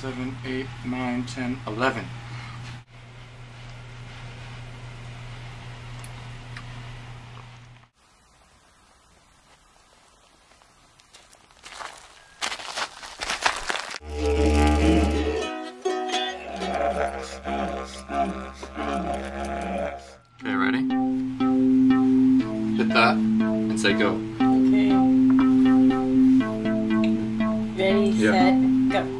seven, eight, nine, ten, eleven. Okay, ready? Hit that and say go. Okay. Ready, Yeah. set, go.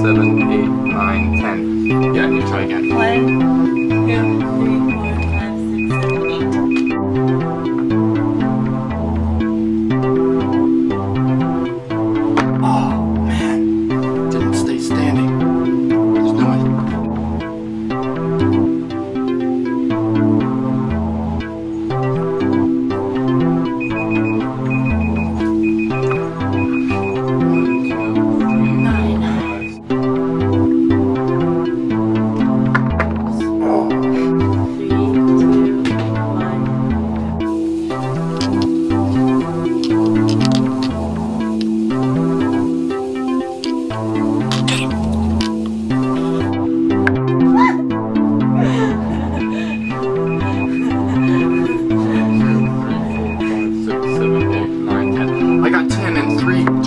Seven, eight, nine, ten. Yeah, you try again. One,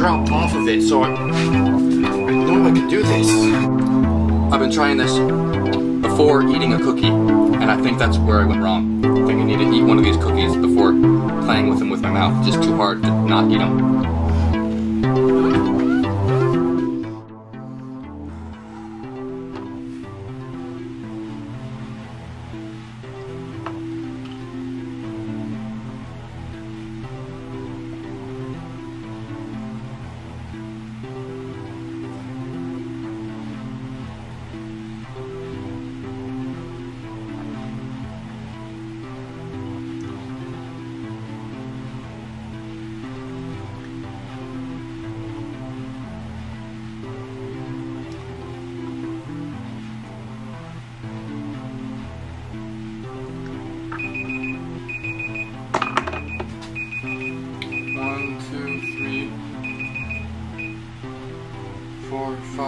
3 dropped off of it, so I, I know I can do this. I've been trying this before eating a cookie, and I think that's where I went wrong. I think I need to eat one of these cookies before playing with them with my mouth. Just too hard to not eat them.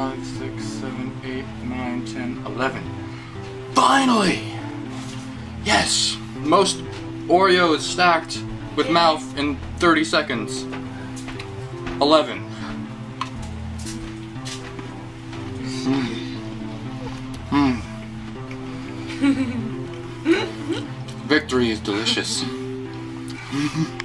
Five, six, seven, eight, nine, ten, eleven. Finally! Yes! Most Oreos stacked with mouth in 30 seconds. 11. Mm. Mm. Victory is delicious.